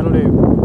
Adelie.